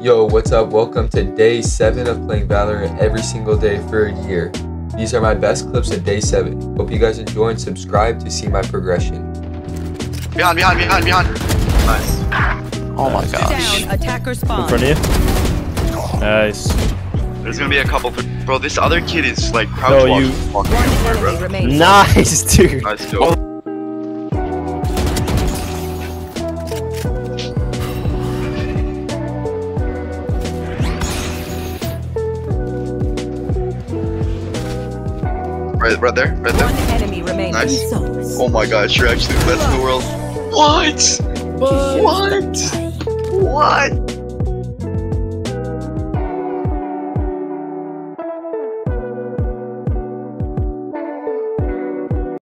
Yo, what's up? Welcome to day 7 of playing Valorant every single day for a year. These are my best clips of day 7. Hope you guys enjoy and subscribe to see my progression. Behind, behind, behind, behind. Nice. Oh my gosh. Down, attacker spawn. In front of you. Nice. There's gonna be a couple. For, bro, this other kid is like crouch No, you- walking One bro. Nice, dude. Nice Right, right there, right there. One enemy remains. Nice. Oh my gosh, you're actually the best in the world. What? What? What?